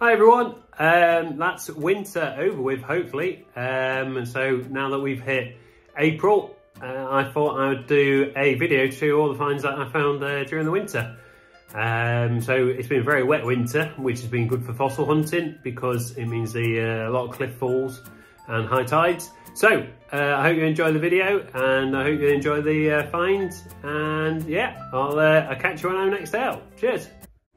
Hi everyone, um, that's winter over with hopefully. Um, so now that we've hit April, uh, I thought I would do a video to show all the finds that I found uh, during the winter. Um, so it's been a very wet winter, which has been good for fossil hunting because it means the, uh, a lot of cliff falls and high tides. So uh, I hope you enjoy the video and I hope you enjoy the uh, find. And yeah, I'll, uh, I'll catch you on our next out. Cheers.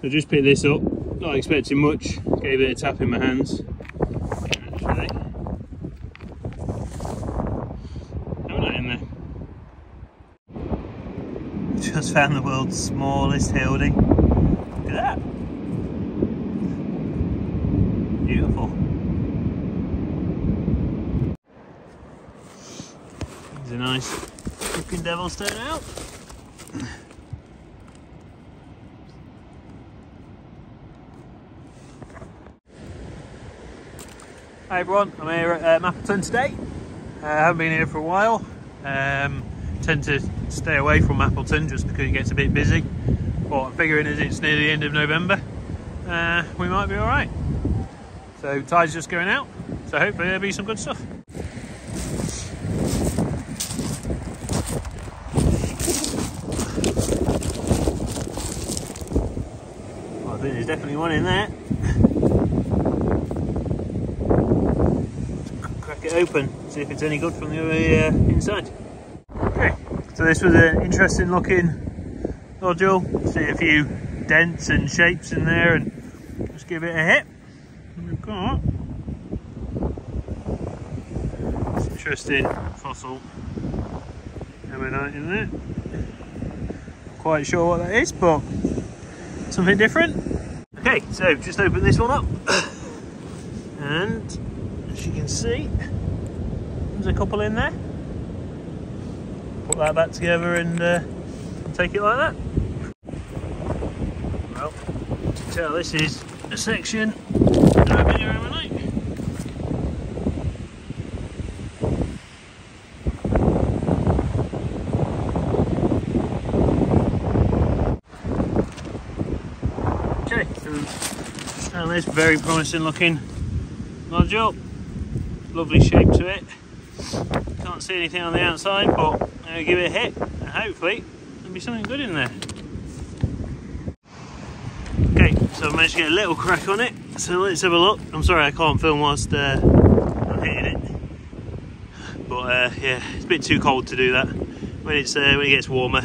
So just pick this up not expecting much, gave it a tap in my hands. Actually, in there? Just found the world's smallest hilding. Look at that. Beautiful. There's a nice looking devil's turn Hi everyone, I'm here at uh, Mappleton today. Uh, I haven't been here for a while. Um, tend to stay away from Mappleton just because it gets a bit busy. But I'm figuring as it's near the end of November, uh, we might be alright. So tide's just going out, so hopefully there'll be some good stuff. I think there's definitely one in there. open, see if it's any good from the uh, inside. Okay, so this was an interesting looking nodule. See a few dents and shapes in there and just give it a hit. We've got this interesting fossil ammonite in there. Not quite sure what that is, but something different. Okay, so just open this one up. and as you can see, there's a couple in there. Put that back together and uh, take it like that. Well, tell this is a section. Okay, so this very promising looking nodule. Lovely shape to it. Can't see anything on the outside, but I'm to give it a hit and hopefully there'll be something good in there. Okay, so I've managed to get a little crack on it, so let's have a look. I'm sorry I can't film whilst uh, I'm hitting it, but uh, yeah, it's a bit too cold to do that. When it's uh, when it gets warmer,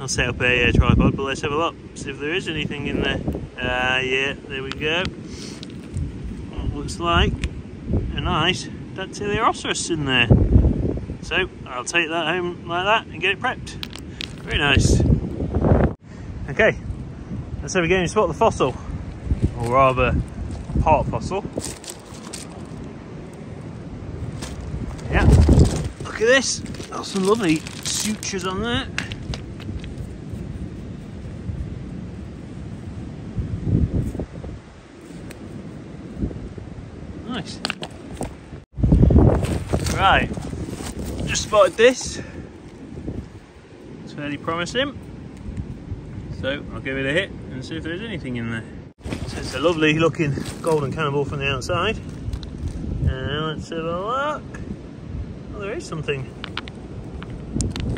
I'll set up a uh, tripod, but let's have a look, see if there is anything in there. Uh, yeah, there we go. looks like a nice Dactylioceras in there. So I'll take that home like that and get it prepped. Very nice. Okay, let's have a go and spot the fossil, or rather part fossil. Yeah, look at this. That's some lovely sutures on there. Nice. Right, just spotted this. It's fairly promising. So I'll give it a hit and see if there's anything in there. So it's a lovely looking golden cannonball from the outside. And let's have a look. Oh, there is something.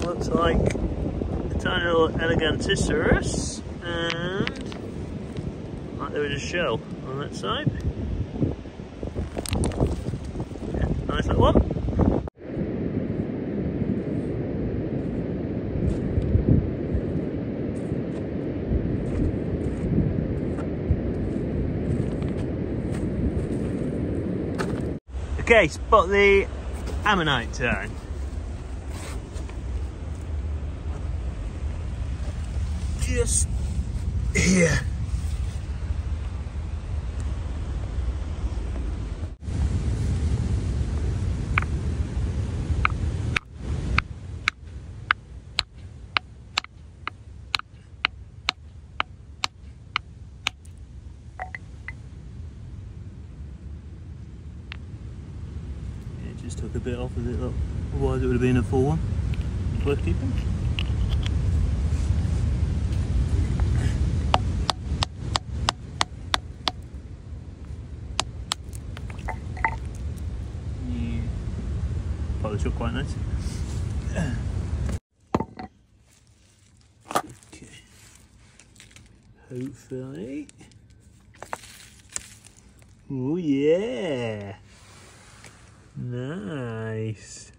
Looks like a tiny little Eleganticeras and like there was a shell on that side. Yeah, nice little one. Okay, spot the ammonite turn. Just here. just took a bit off of it, look. otherwise it would have been a full one. Worth keeping. Yeah. Probably took quite nice. okay. Hopefully. Oh yeah! Nice.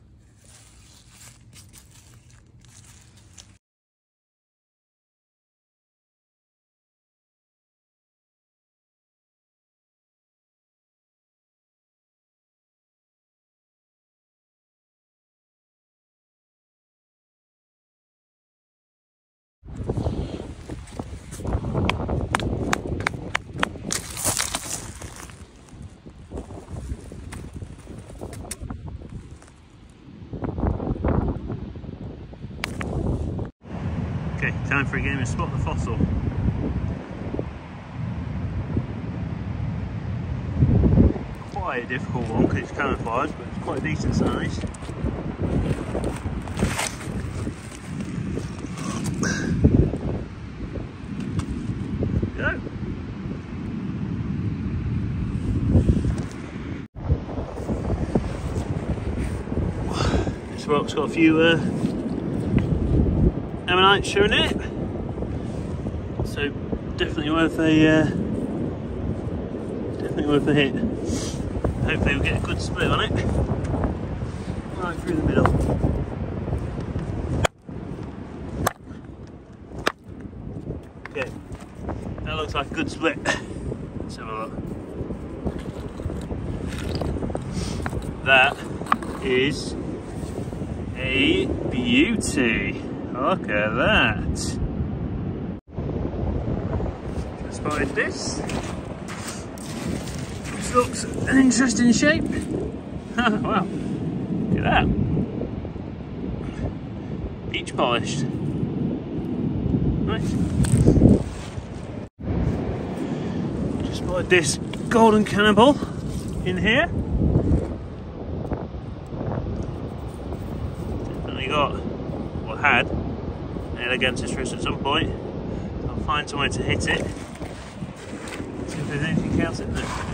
Okay, time for a game of Spot the Fossil. Quite a difficult one because it's camouflage, but it's quite a decent size. Go. This rock's got a few uh, ammonites showing it. So definitely worth a uh, definitely worth a hit. Hopefully we'll get a good split on it. Right through the middle. Okay. That looks like a good split. Let's have a look. That is a beauty. Look at that. Just spotted this. This looks an interesting shape. wow. Look at that. Beach polished. Nice. Just spotted this golden cannonball in here. Definitely got, or had, an Eleganticeras at some point. I'll find somewhere to hit it. See if there's anything else in there.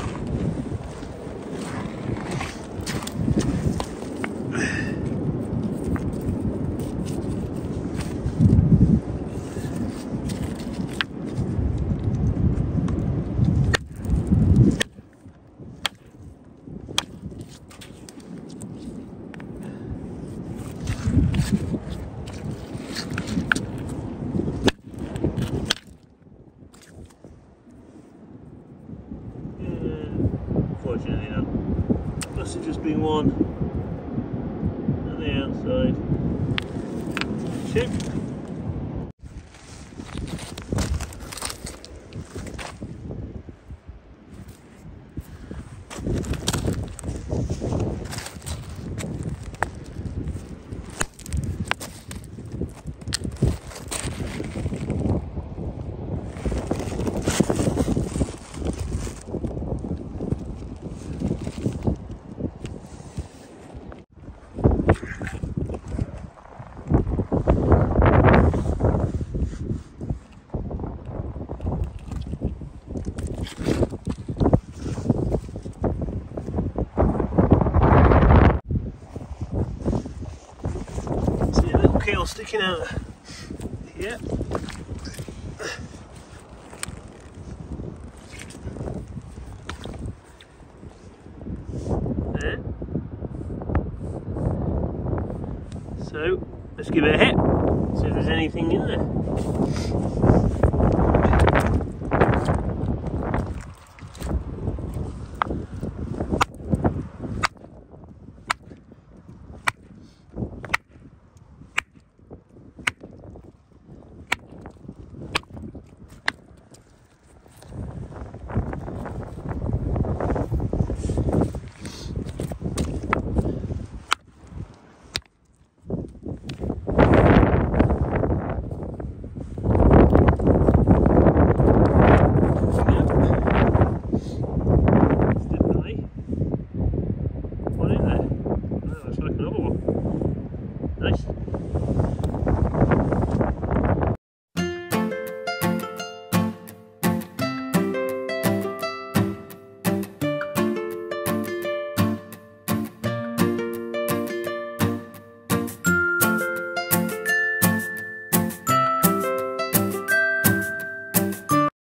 Just been one on the outside. Chip. See a little keel sticking out here. There. So let's give it a hit. See if there's anything in there.